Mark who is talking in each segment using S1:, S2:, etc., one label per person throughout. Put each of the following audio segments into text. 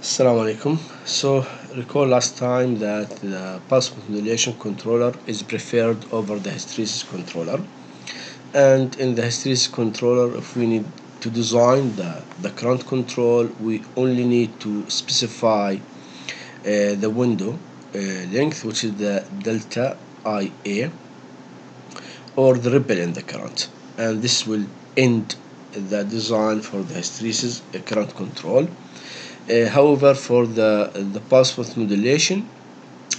S1: Assalamu alaikum. So recall last time that the pulse modulation controller is preferred over the hysteresis controller. And in the hysteresis controller if we need to design the, the current control we only need to specify uh, the window uh, length which is the delta IA or the ripple in the current. And this will end the design for the hysteresis current control uh, however for the the width modulation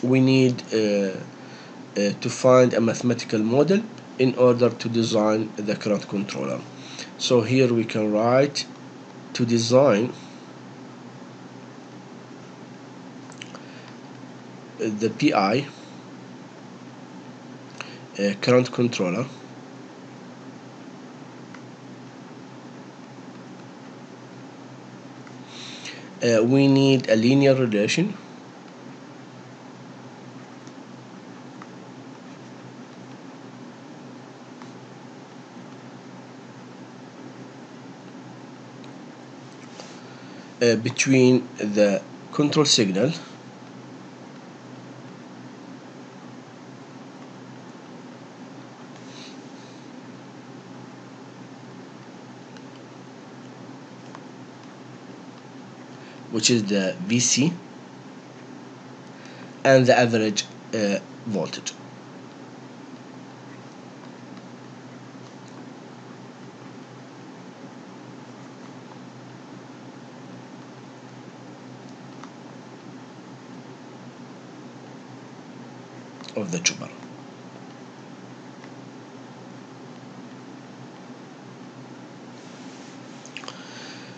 S1: we need uh, uh, to find a mathematical model in order to design the current controller. So here we can write to design the PI uh, current controller uh, we need a linear relation uh, between the control signal which is the VC and the average uh, voltage. Of the chopper.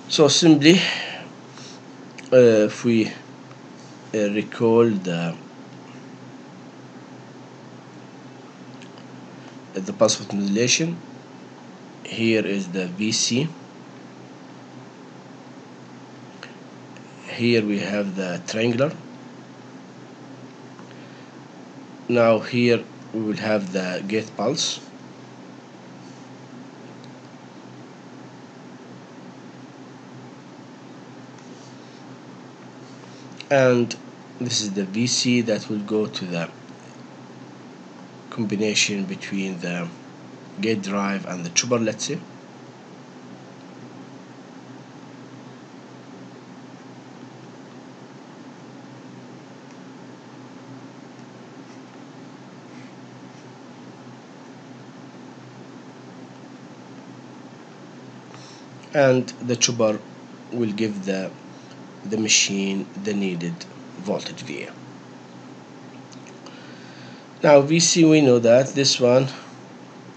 S1: So simply if we uh, recall the the width modulation here is the VC here we have the triangular. Now here we will have the gate pulse and this is the VC that will go to the combination between the gate drive and the chopper let's say. And the chopper will give the the machine the needed voltage VA. Now VC we know that this one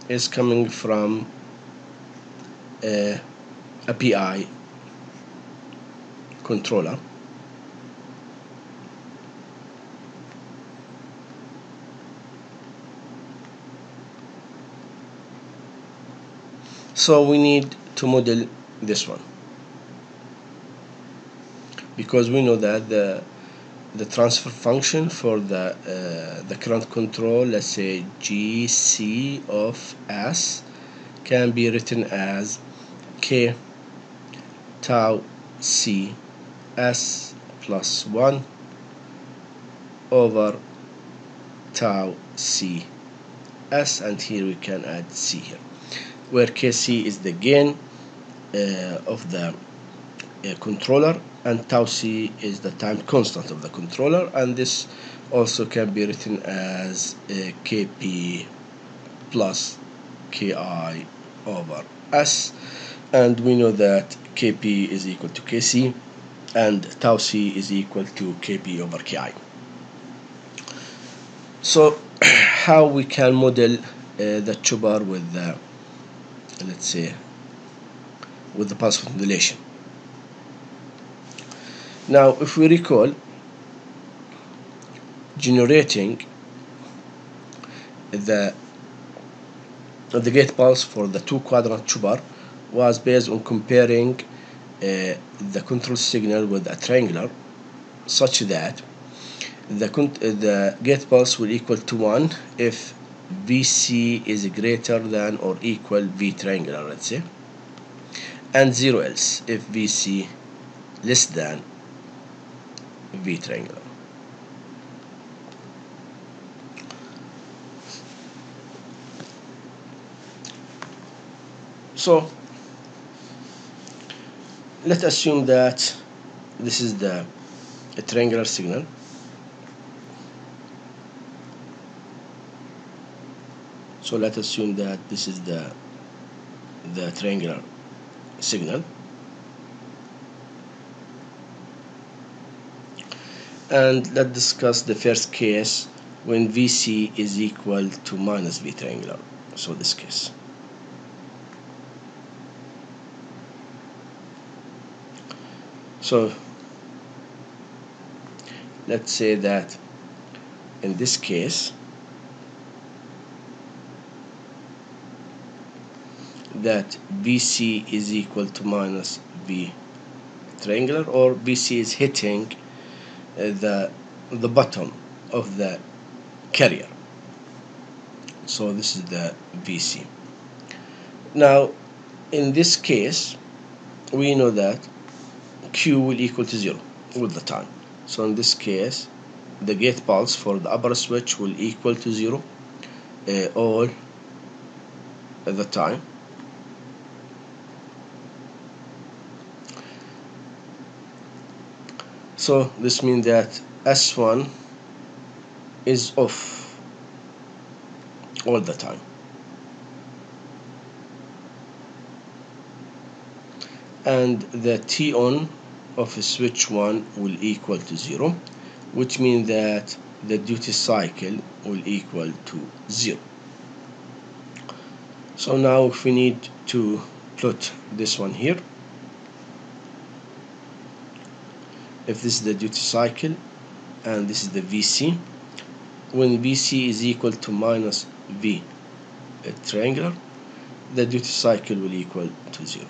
S1: is coming from a, a PI controller so we need to model this one because we know that the the transfer function for the uh, the current control let's say GC of S can be written as K tau C S plus 1 over tau C S and here we can add C here where Kc is the gain uh, of the uh, controller and tau c is the time constant of the controller and this also can be written as uh, kp plus ki over s. And we know that kp is equal to kc and tau c is equal to kp over ki so how we can model uh, the chopper with the let's say with the pulse modulation now if we recall generating the the gate pulse for the two quadrant chopper was based on comparing uh, the control signal with a triangular such that the, the gate pulse will equal to 1 if VC is greater than or equal V triangular let's say and 0 else if VC less than V triangular. So let's assume that this is the a triangular signal so let's assume that this is the the triangular signal and let's discuss the first case when VC is equal to minus V triangular. So this case. So let's say that in this case that VC is equal to minus V triangular or VC is hitting the the bottom of the carrier. So this is the VC now in this case we know that Q will equal to zero all the time. So in this case the gate pulse for the upper switch will equal to zero uh, all the time so this means that S1 is off all the time. And the T on of switch 1 will equal to 0 which means that the duty cycle will equal to 0 so now if we need to plot this one here if this is the duty cycle and this is the VC when VC is equal to minus V triangular the duty cycle will equal to 0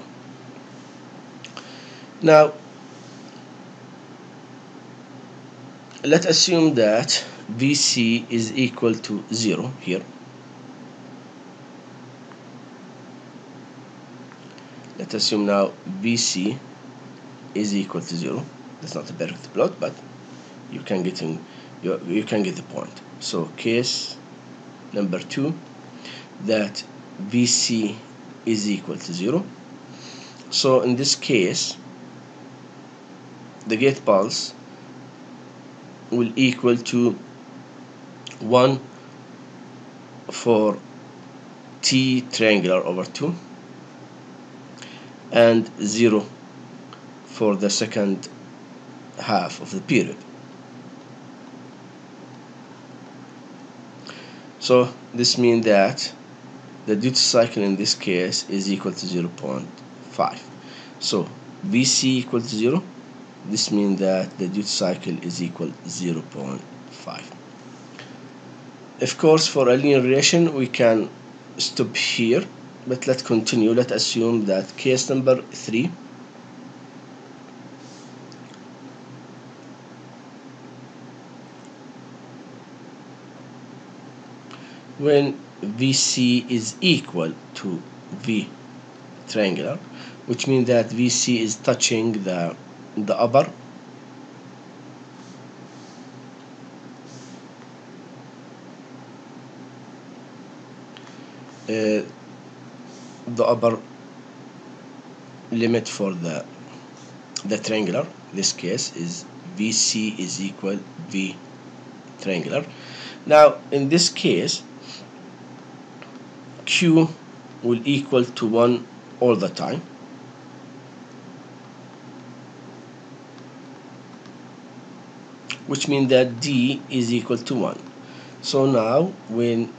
S1: now let's assume that VC is equal to 0 here. Let's assume now VC is equal to 0 that's not a perfect plot but you can get in you, you can get the point. So case number two that VC is equal to 0 so in this case the gate pulse will equal to 1 for T triangular over 2 and 0 for the second half of the period. So this means that the duty cycle in this case is equal to 0.5 so VC equal to 0 this means that the duty cycle is equal 0.5 of course for a linear relation we can stop here but let's continue. Let's assume that case number 3 when VC is equal to V triangular which means that VC is touching the the upper. Uh, the upper limit for the the triangular this case is VC is equal V triangular. Now in this case Q will equal to 1 all the time. Which means that D is equal to 1 so now when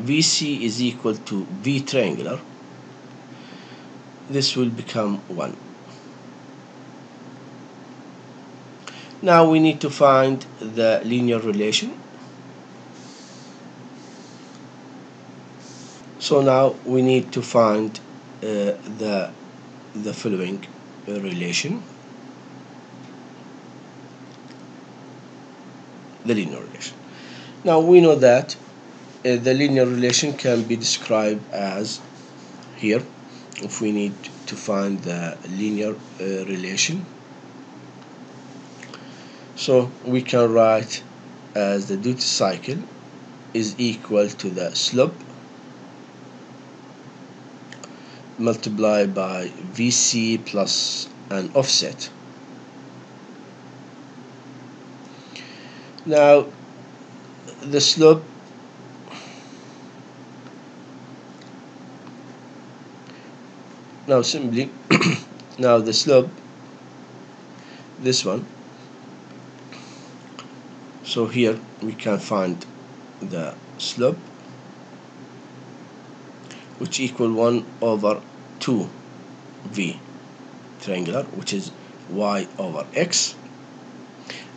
S1: VC is equal to V triangular this will become 1 now we need to find the linear relation so now we need to find uh, the the following uh, relation. The linear relation. Now we know that uh, the linear relation can be described as here if we need to find the linear uh, relation. So we can write as the duty cycle is equal to the slope multiplied by VC plus an offset. Now the slope now simply now the slope this one. So here we can find the slope which equal 1 over 2 v triangular which is y over x.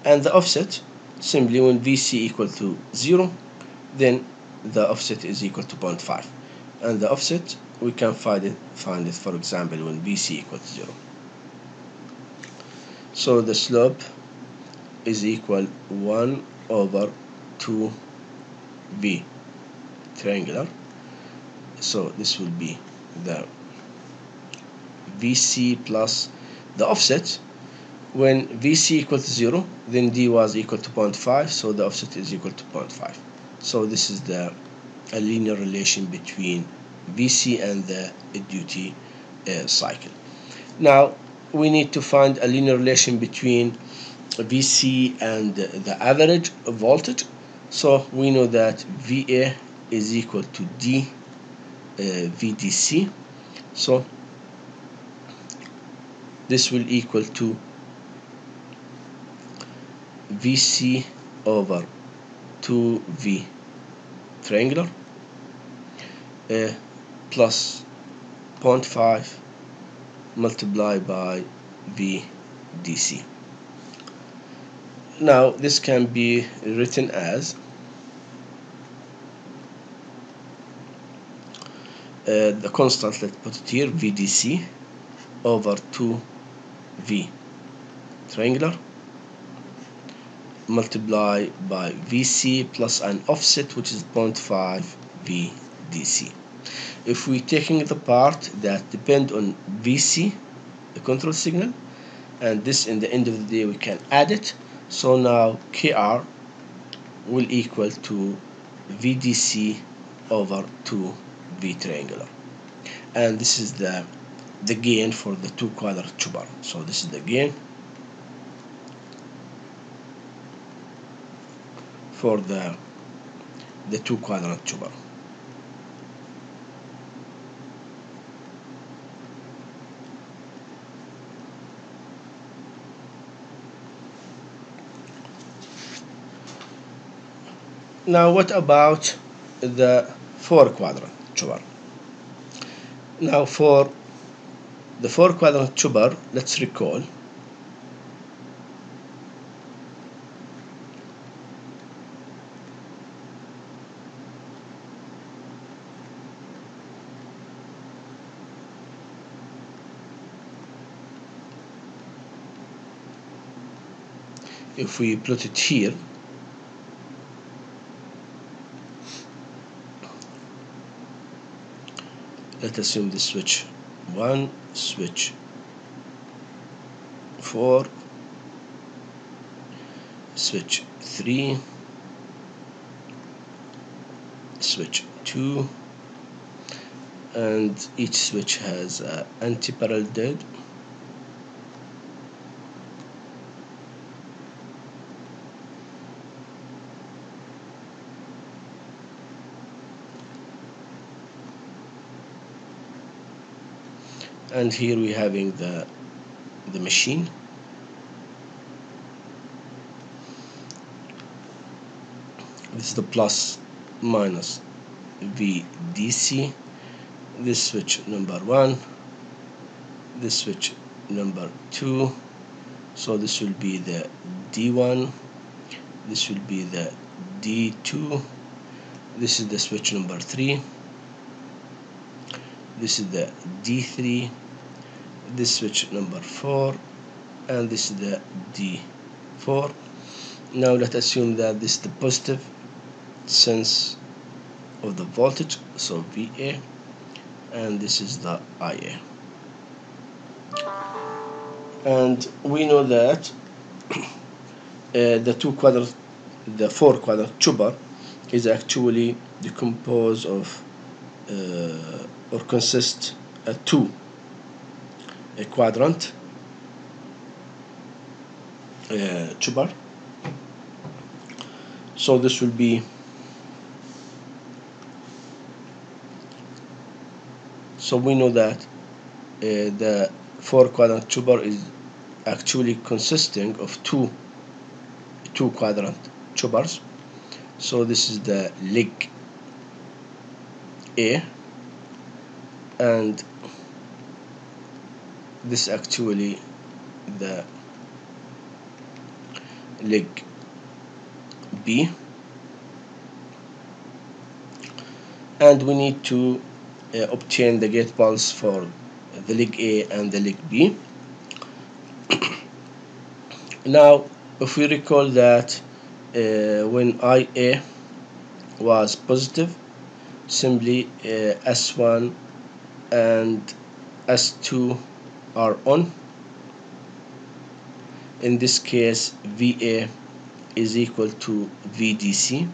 S1: And the offset simply when vc equal to 0 then the offset is equal to 0.5 and the offset we can find it find it for example when vc equal to 0 so the slope is equal 1 over 2 v triangular so this will be the vc plus the offset. When vc equal to 0 then d was equal to 0.5 so the offset is equal to 0.5 so this is the a linear relation between vc and the duty uh, cycle. Now we need to find a linear relation between vc and the average voltage. So we know that va is equal to d vdc so this will equal to VC over 2V triangular uh, plus 0.5 multiplied by VDC. Now this can be written as uh, the constant, let's put it here, VDC over 2V triangular multiply by VC plus an offset which is 0.5 VDC. If we taking the part that depend on VC, the control signal, and this in the end of the day we can add it. So now KR will equal to VDC over 2 V triangular. And this is the the gain for the two quadrant chopper. So this is the gain for the the two quadrant chopper. Now what about the four quadrant chopper? Now for the four quadrant chopper, let's recall if we plot it here let's assume the switch. 1 switch. 4 switch. 3 switch. 2 and each switch has an anti-parallel diode and here we having the the machine. This is the plus minus VDC this switch number one. This switch number two. So this will be the D1 this will be the D2 this is the switch number three this is the D3 this switch number 4 and this is the D4 now let's assume that this is the positive sense of the voltage so VA and this is the IA and we know that the two quadrant the four quadrant chopper is actually decomposed of uh, or consists of two? A quadrant uh, chopper so this will be so we know that uh, the four quadrant chopper is actually consisting of two two quadrant choppers so this is the leg A and this actually the leg B. And we need to uh, obtain the gate pulse for the leg A and the leg B. Now if we recall that uh, when IA was positive simply uh, S1 and S2 are on. In this case VA is equal to VDC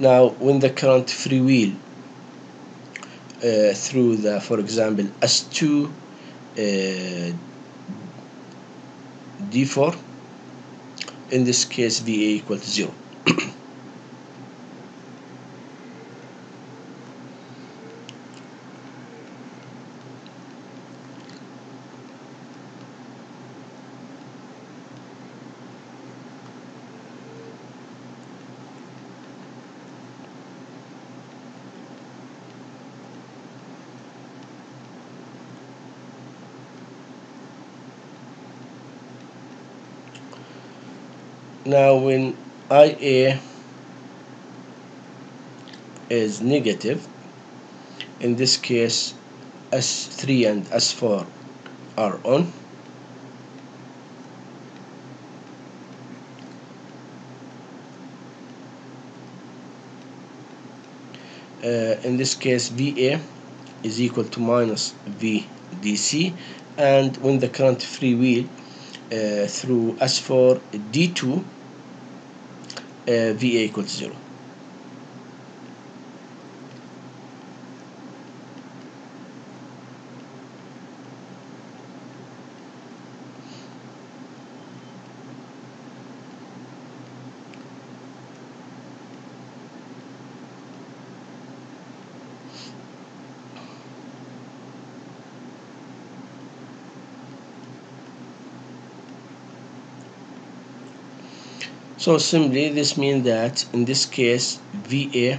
S1: now when the current freewheel uh, through the for example S2 uh, D4 in this case VA equal to 0 now when IA is negative in this case S3 and S4 are on. Uh, in this case VA is equal to minus VDC and when the current freewheel uh, through S4 D2 uh, VA equals 0 So simply this means that in this case VA uh,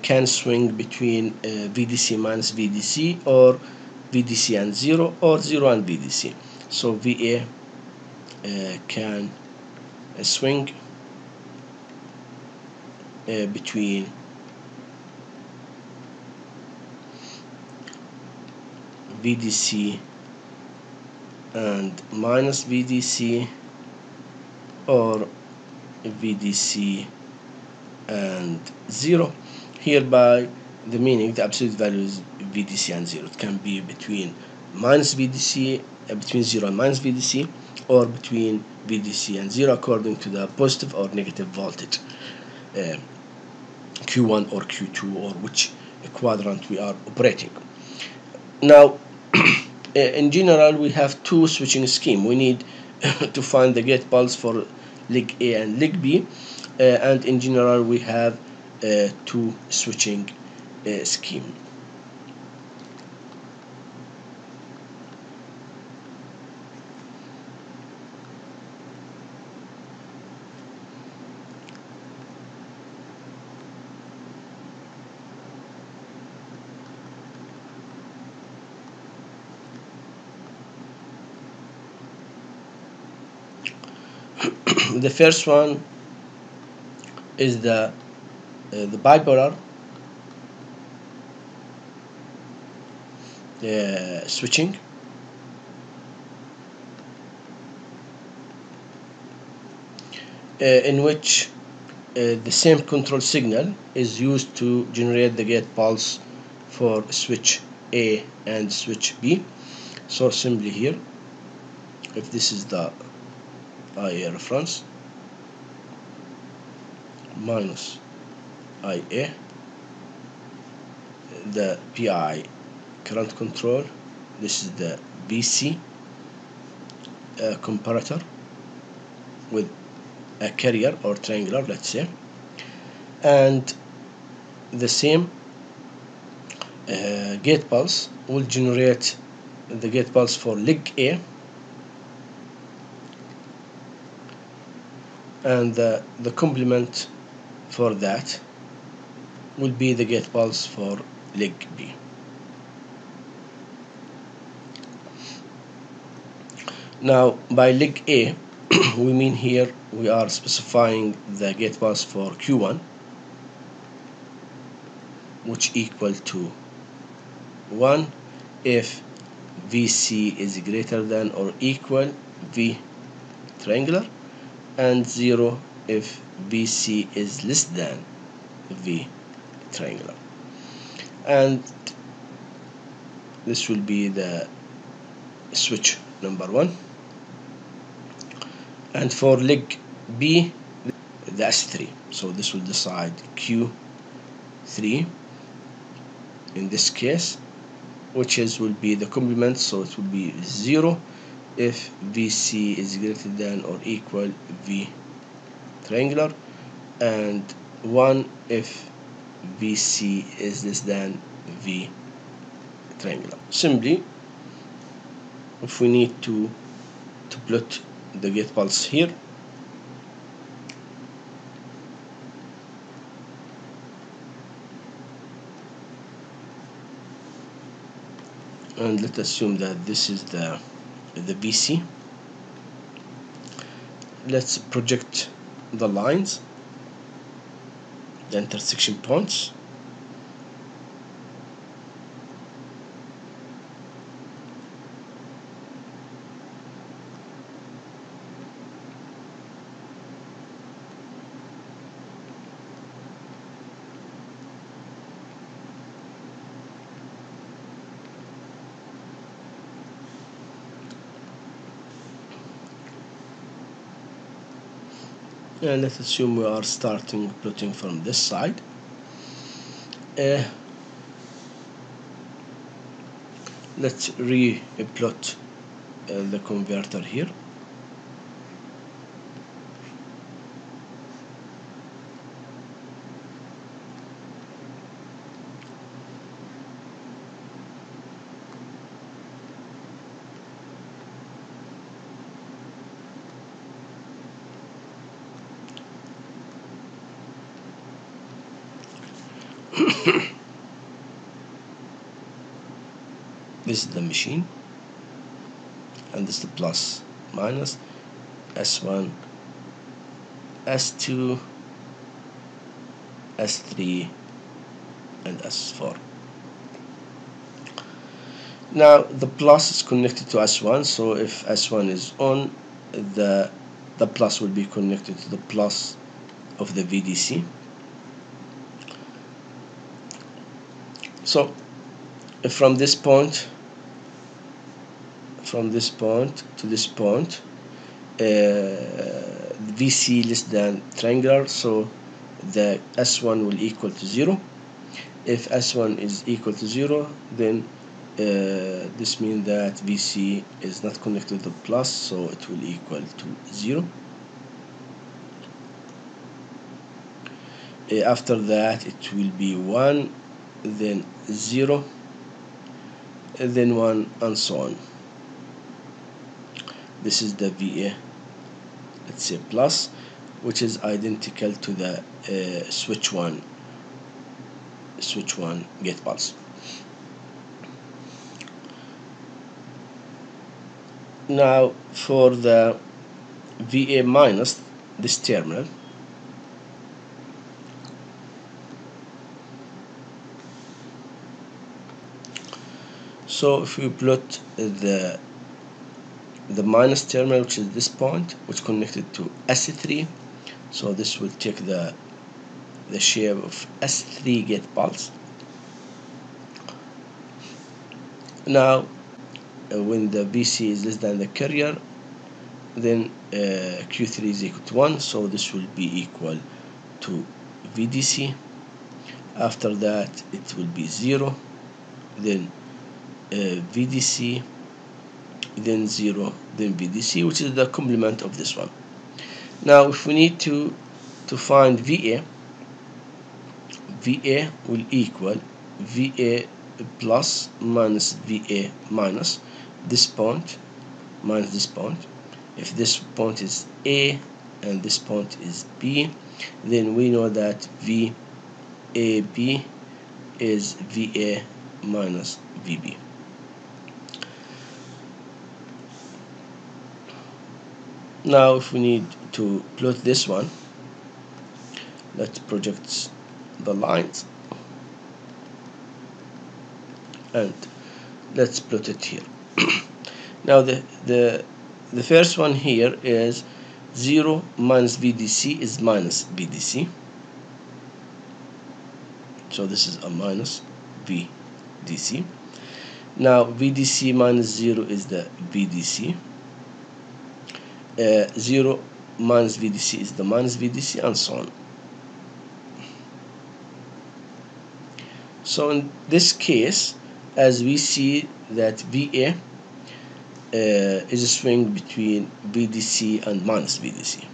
S1: can swing between uh, VDC minus VDC or VDC and 0 or 0 and VDC. So VA uh, can uh, swing uh, between VDC and minus VDC or VDC and 0 hereby the meaning the absolute value is VDC and 0 it can be between minus VDC uh, between 0 and minus VDC or between VDC and 0 according to the positive or negative voltage uh, Q1 or Q2 or which quadrant we are operating. Now in general we have two switching scheme. We need to find the gate pulse for leg A and leg B. Uh, and in general we have uh, two switching uh, scheme the first one is the uh, the bipolar. Uh, switching. Uh, in which uh, the same control signal is used to generate the gate pulse for switch A and switch B. So simply here if this is the IA reference minus IA the PI current control this is the VC uh, comparator with a carrier or triangular let's say and the same uh, gate pulse will generate the gate pulse for leg A and the, the complement for that will be the gate pulse for leg B. Now by leg A we mean here we are specifying the gate pulse for Q1 which equal to 1 if VC is greater than or equal V triangular and 0 if VC is less than V triangular. And this will be the switch number one. And for leg B the S3 so this will decide Q3 in this case which is will be the complement. So it will be 0 if VC is greater than or equal V triangular and 1 if VC is less than V triangular. Simply if we need to to plot the gate pulse here and let's assume that this is the the VC let's project the lines the intersection points and let's assume we are starting plotting from this side. Uh, let's re-plot uh, the converter here this is the machine and this is the plus minus S1 S2 S3 and S4 now the plus is connected to S1 so if S1 is on the the plus will be connected to the plus of the VDC so from this point from this point to this point uh, VC less than triangular so the S1 will equal to 0 if S1 is equal to 0 then uh, this means that VC is not connected to plus so it will equal to 0 uh, after that it will be 1 then 0 then 1 and so on this is the VA let's say plus which is identical to the uh, switch 1 switch 1 gate pulse. Now for the VA minus this terminal so if we plot the the minus terminal which is this point which connected to S3 so this will take the the shape of S3 gate pulse. Now uh, when the VC is less than the carrier then uh, Q3 is equal to 1 so this will be equal to VDC after that it will be 0 then uh, VDC then 0 then VDC which is the complement of this one? Now if we need to to find VA VA will equal VA plus minus VA minus this point minus this point. If this point is A and this point is B then we know that VAB is VA minus VB now if we need to plot this one let's project the lines. And let's plot it here. Now the the the first one here is 0 minus VDC is minus VDC so this is a minus VDC now VDC minus 0 is the VDC uh, 0 minus VDC is the minus VDC and so on so in this case as we see that VA uh, is a swing between VDC and minus VDC.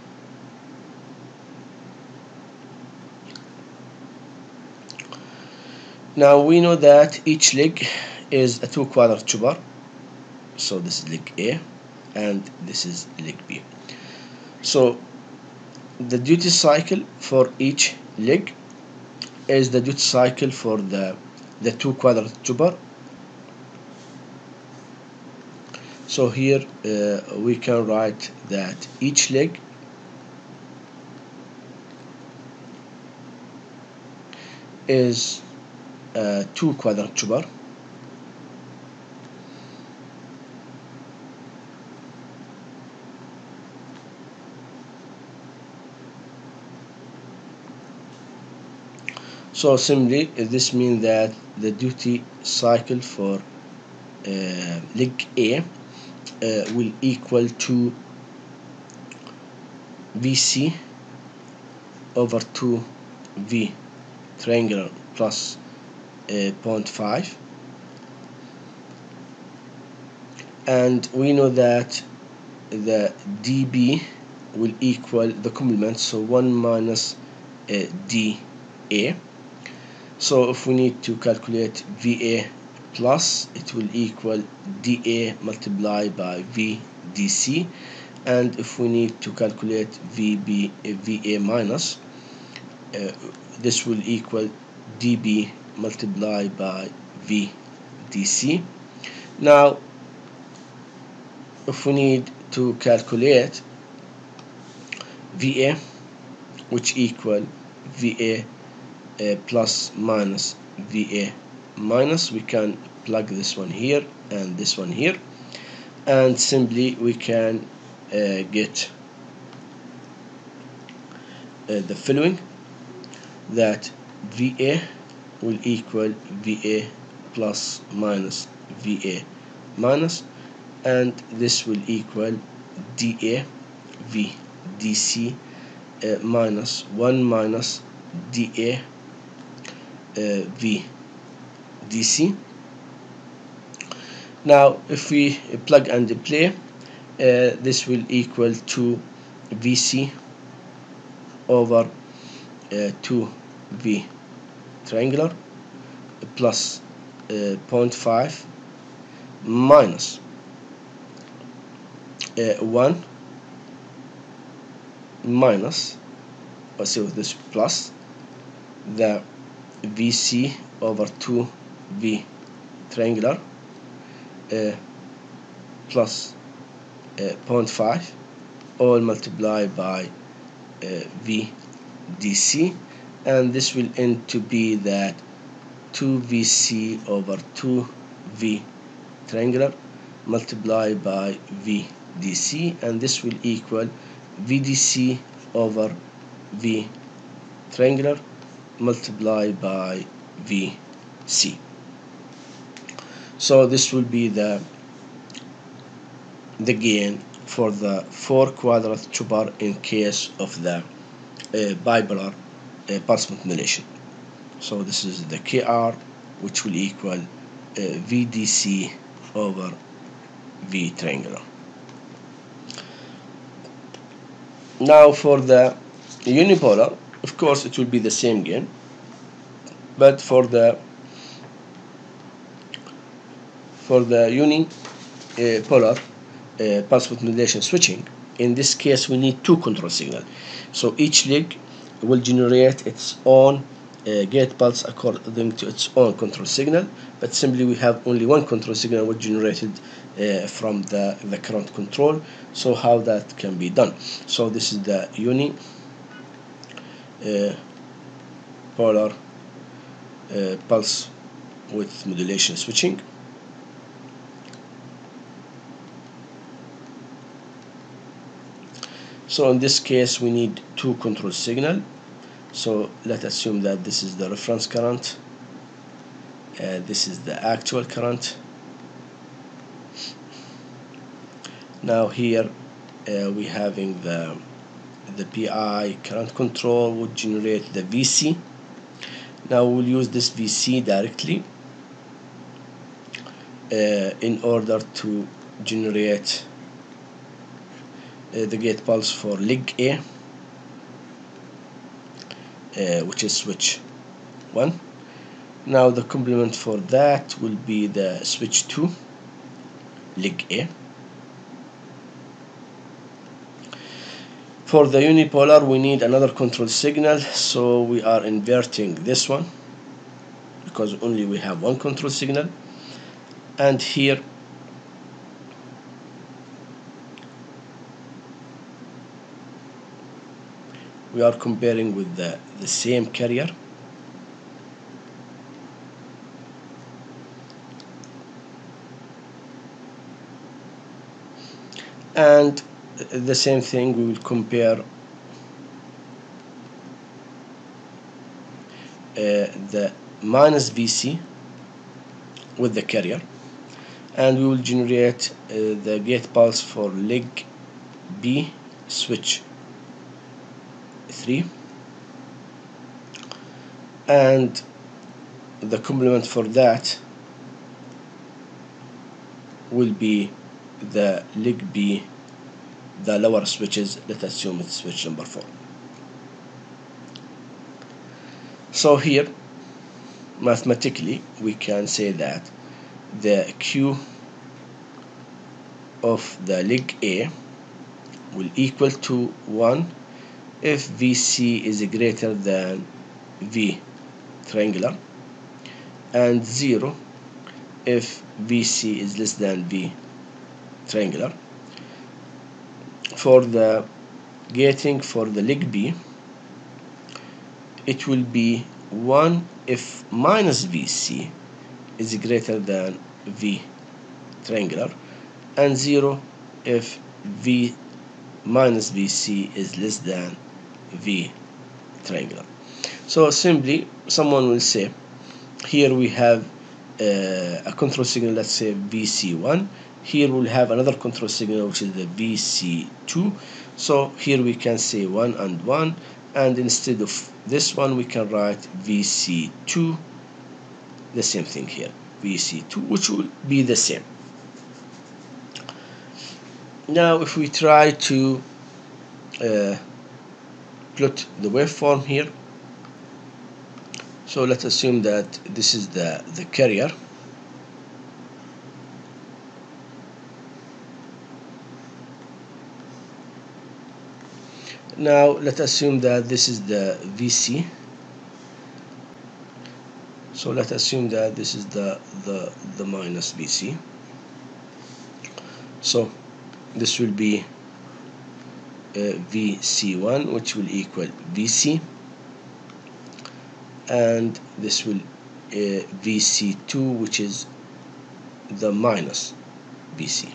S1: Now we know that each leg is a two quadrant chopper. So this is leg A and this is leg B. So the duty cycle for each leg is the duty cycle for the the two quadrant chopper so here uh, we can write that each leg is uh, two quadrant chopper so simply this means that the duty cycle for uh, leg A uh, will equal to VC over 2 V triangular plus uh, 0.5 and we know that the dB will equal the complement so 1 minus uh, dA so if we need to calculate VA plus it will equal dA multiplied by VDC and if we need to calculate VB VA minus uh, this will equal dB multiplied by VDC now if we need to calculate VA which equal VA plus minus VA minus. We can plug this one here and this one here. And simply we can uh, get uh, the following that VA will equal VA plus minus VA minus and this will equal DA V DC uh, minus 1 minus DA V DC now if we plug and play uh, this will equal to VC over uh, 2V triangular plus uh, 0.5 minus uh, 1 minus with this plus the VC over 2V triangular uh, plus uh, 0.5 all multiplied by uh, VDC and this will end to be that 2VC over 2V triangular multiplied by VDC and this will equal VDC over V triangular multiplied by VC so this will be the the gain for the four quadrant chopper in case of the uh, bipolar uh, pulse modulation. So this is the KR which will equal uh, VDC over V triangular. Now for the unipolar of course it will be the same gain but for the for the unipolar uh, pulse width modulation switching in this case we need two control signal. So each leg will generate its own uh, gate pulse according to its own control signal but simply we have only one control signal which generated uh, from the, the current control. So how that can be done? So this is the uni polar uh, pulse width modulation switching. So in this case we need two control signal. So let's assume that this is the reference current uh, this is the actual current. Now here uh, we having the the PI current control would generate the VC now we'll use this VC directly uh, in order to generate uh, the gate pulse for leg A uh, which is switch 1 now the complement for that will be the switch 2 leg A for the unipolar we need another control signal so we are inverting this one because only we have one control signal. And here we are comparing with the, the same carrier. And the same thing we will compare uh, the minus VC with the carrier and we will generate uh, the gate pulse for leg B switch 3 and the complement for that will be the leg B the lower switches let's assume it's switch number 4 so here mathematically we can say that the Q of the leg A will equal to 1 if VC is greater than V triangular and 0 if VC is less than V triangular for the gating for the leg B it will be 1 if minus VC is greater than V triangular and 0 if V minus VC is less than V triangular. So simply someone will say here we have uh, a control signal let's say VC1 here we'll have another control signal which is the VC2 so here we can say 1 and 1 and instead of this one we can write VC2 the same thing here VC2 which will be the same. Now if we try to uh, plot the waveform here so let's assume that this is the the carrier now let's assume that this is the VC so let's assume that this is the the the minus VC so this will be uh, VC1 which will equal VC and this will uh, VC2 which is the minus VC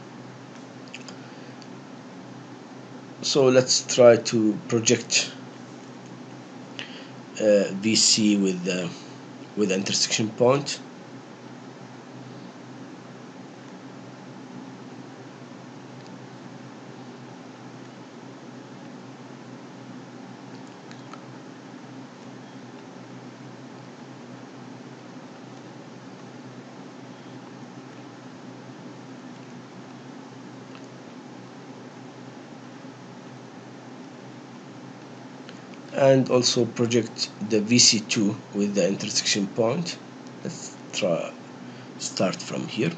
S1: so let's try to project uh, VC with the with the intersection point and also project the VC2 with the intersection point. Let's try start from here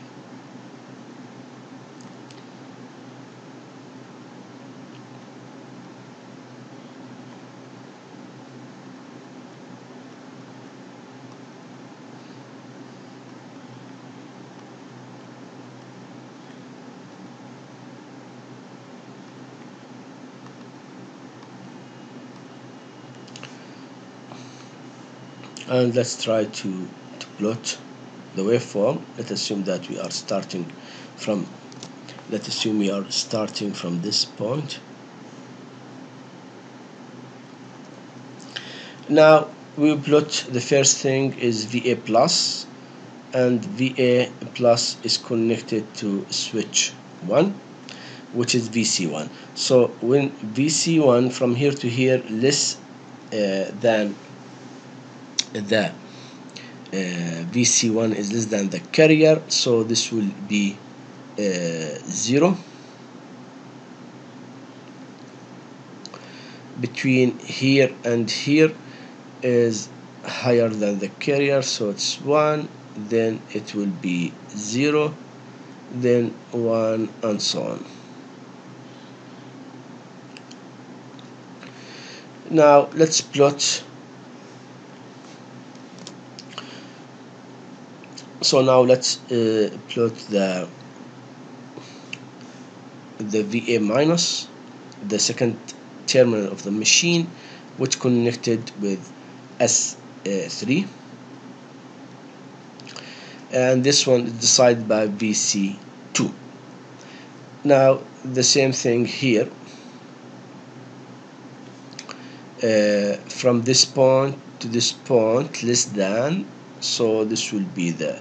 S1: and let's try to, to plot the waveform. Let's assume that we are starting from let's assume we are starting from this point. Now we plot the first thing is VA plus and VA plus is connected to switch 1 which is VC1 so when VC1 from here to here less uh, than the uh, VC1 is less than the carrier so this will be uh, 0 between here and here is higher than the carrier so it's 1 then it will be 0 then 1 and so on. Now let's plot so now let's uh, plot the the VA minus the second terminal of the machine which connected with S3 and this one is decided by VC2 now the same thing here. Uh, from this point to this point less than so this will be the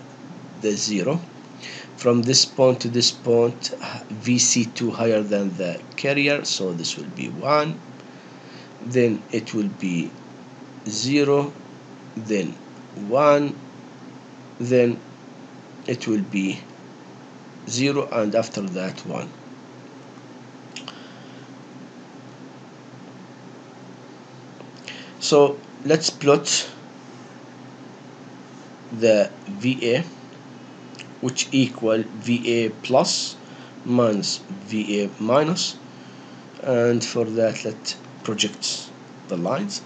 S1: the zero. From this point to this point VC2 higher than the carrier so this will be 1 then it will be 0 then 1 then it will be 0 and after that 1 so let's plot the VA which equal VA plus minus VA minus. And for that let project the lines.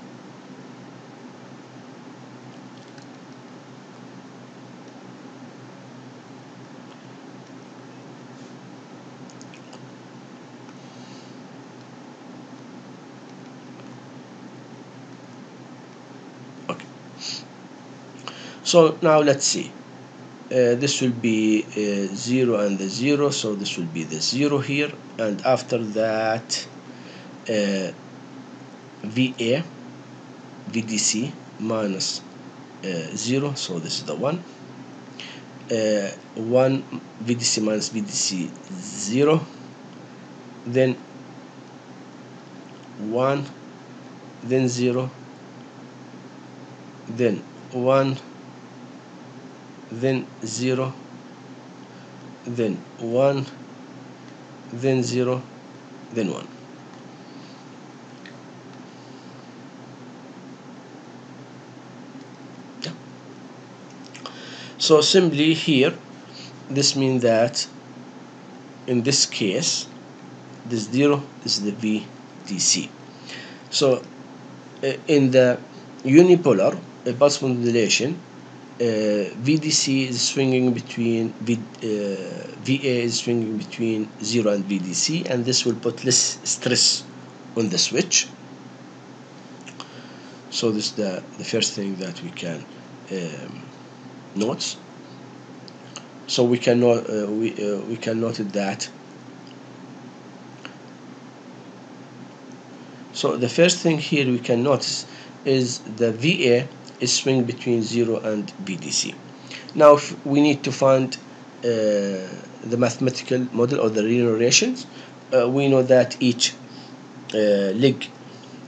S1: Okay. So now let's see uh, this will be uh, 0 and the 0 so this will be the 0 here and after that uh, VA VDC minus uh, 0 so this is the 1 uh, 1 VDC minus VDC 0 then 1 then 0 then 1 then 0 then 1 then 0 then 1 yeah. so simply here this means that in this case this 0 is the VDC so uh, in the unipolar pulse modulation VDC is swinging between v, uh, VA is swinging between 0 and VDC and this will put less stress on the switch. So this is the, the first thing that we can um, note. So we can note, uh, we, uh, we can note that so the first thing here we can notice is the VA is swing between 0 and VDC. Now we need to find uh, the mathematical model or the remunerations, uh, we know that each uh, leg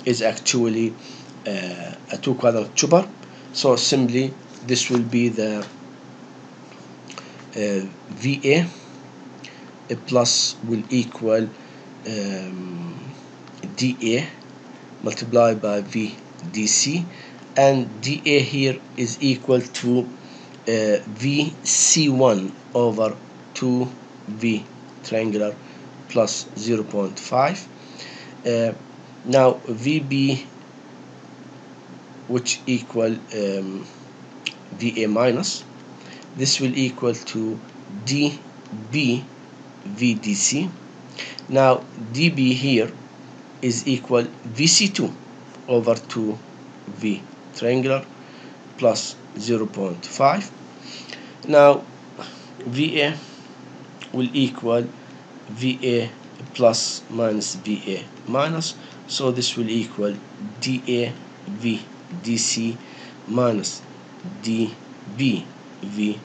S1: is actually uh, a two quadrant chopper. So simply this will be the uh, VA plus will equal um, DA multiplied by VDC and dA here is equal to uh, VC1 over 2V triangular plus 0.5 uh, now VB which equal um, VA minus this will equal to dB VDC now dB here is equal VC2 over 2V triangular plus 0.5 now VA will equal VA plus minus VA minus so this will equal dA V DC minus dB V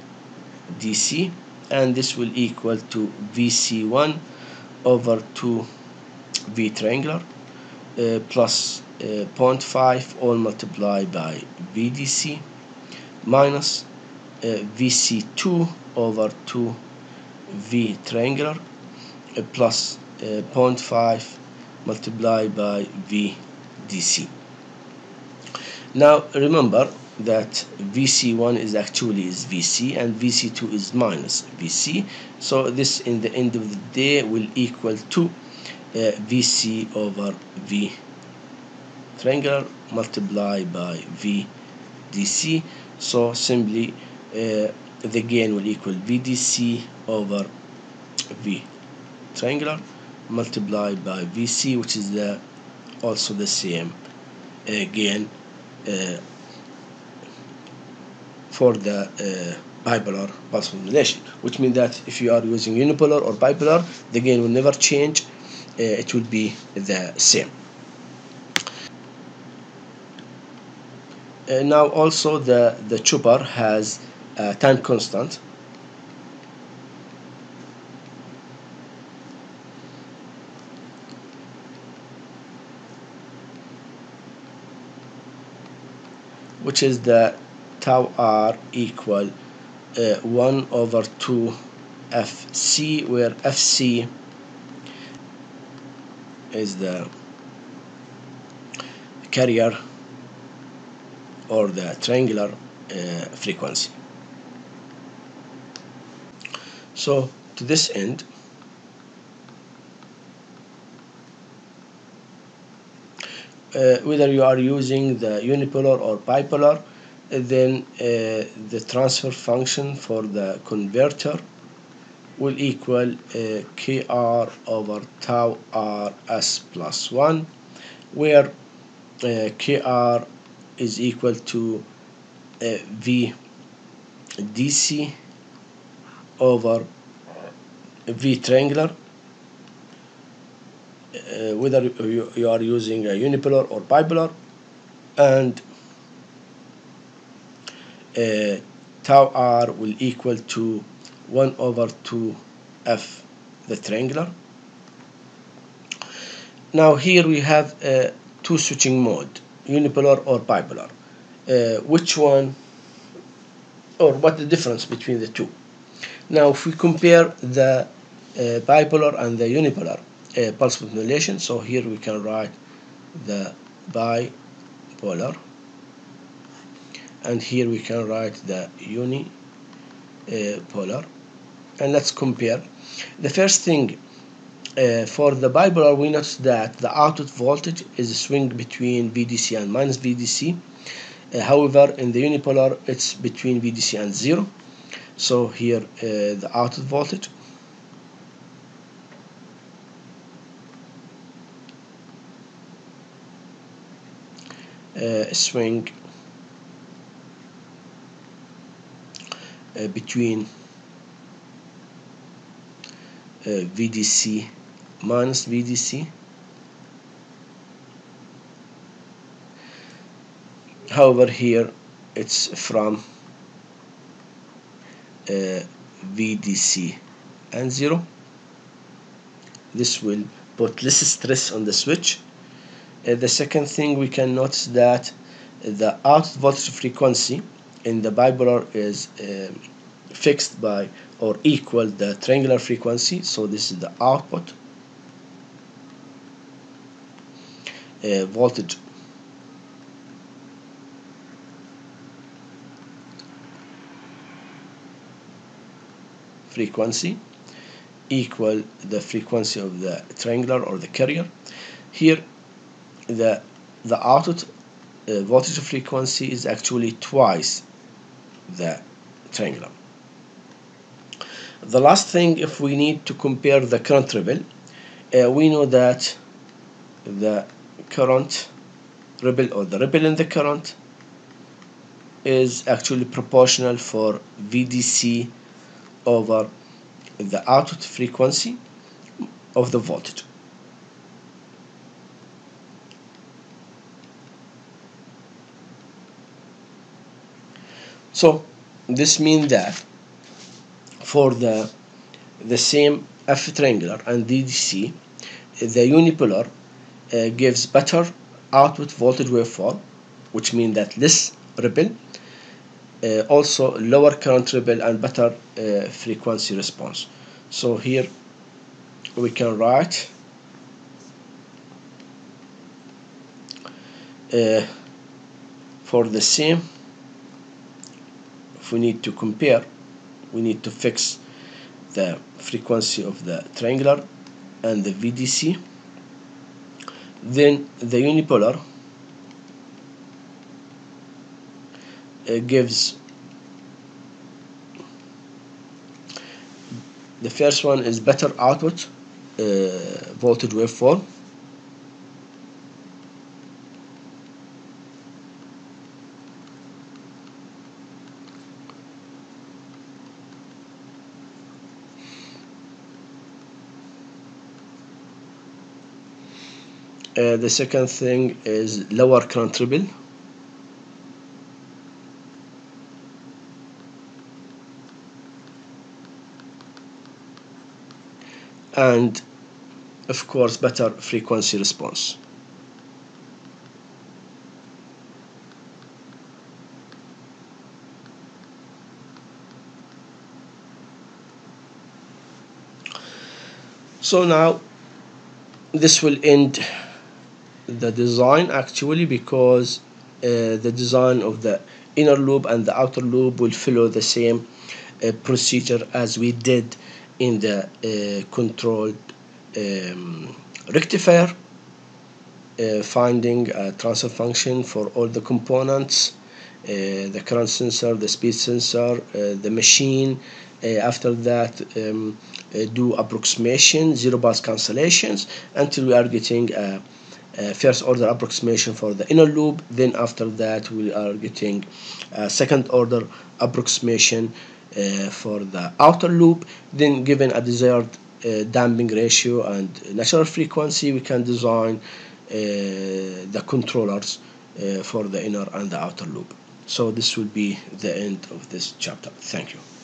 S1: DC and this will equal to VC1 over 2 V triangular uh, plus 0.5 all multiplied by VDC minus uh, VC2 over 2 V triangular uh, plus uh, 0.5 multiplied by VDC. Now remember that VC1 is actually is VC and VC2 is minus VC. So this in the end of the day will equal to uh, VC over V triangular multiplied by VDC. So simply uh, the gain will equal VDC over V triangular multiplied by VC which is the also the same again uh, for the uh, bipolar pulse modulation which means that if you are using unipolar or bipolar the gain will never change uh, it will be the same uh, now also the the chopper has a time constant. Which is the tau r equal uh, 1 over 2 fc where fc is the carrier or the triangular uh, frequency. So to this end uh, whether you are using the unipolar or bipolar then uh, the transfer function for the converter will equal uh, kr over tau r s plus 1 where uh, kr is equal to uh, v dc over v triangular uh, whether you, you are using a unipolar or bipolar and uh, tau r will equal to 1 over 2 f the triangular. Now here we have uh, two switching mode unipolar or bipolar. Uh, which one or what the difference between the two? Now if we compare the uh, bipolar and the unipolar uh, pulse modulation so here we can write the bipolar and here we can write the unipolar. And let's compare. The first thing uh, for the bipolar we notice that the output voltage is a swing between VDC and minus VDC uh, however in the unipolar it's between VDC and 0 so here uh, the output voltage. Uh, swing uh, between uh, VDC minus VDC however here it's from uh, VDC and 0 this will put less stress on the switch. Uh, the second thing we can notice that the output voltage frequency in the bipolar is uh, fixed by or equal the triangular frequency. So this is the output uh, voltage. Frequency equal the frequency of the triangular or the carrier. Here the the output uh, voltage frequency is actually twice the triangular. The last thing if we need to compare the current ripple uh, we know that the current ripple or the ripple in the current is actually proportional for VDC over the output frequency of the voltage. So this means that for the the same F triangular and VDC the unipolar uh, gives better output voltage waveform which means that less ripple uh, also lower current ripple and better uh, frequency response. So here we can write uh, for the same if we need to compare we need to fix the frequency of the triangular and the VDC then the unipolar uh, gives the first one is better output uh, voltage waveform Uh, the second thing is lower current ripple and of course better frequency response. So now this will end the design actually because uh, the design of the inner loop and the outer loop will follow the same uh, procedure as we did in the uh, controlled um, rectifier uh, finding a transfer function for all the components uh, the current sensor the speed sensor uh, the machine after that um, do approximation zero bus cancellations until we are getting a uh, first order approximation for the inner loop. Then after that we are getting a second order approximation uh, for the outer loop. Then given a desired uh, damping ratio and natural frequency we can design uh, the controllers uh, for the inner and the outer loop. So this will be the end of this chapter. Thank you